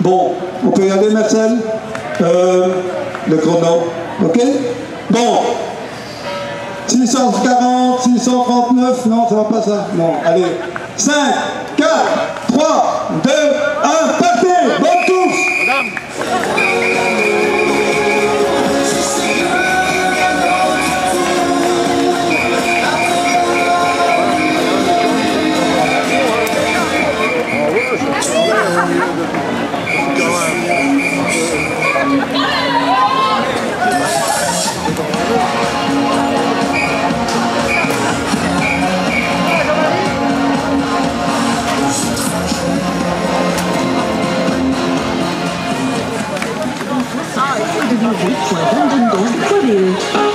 Bon, on peut y aller, Marcel euh, Le chrono, ok Bon. 640, 639, non, ça va pas ça. Non, allez. 5, 4, www.london.co.uk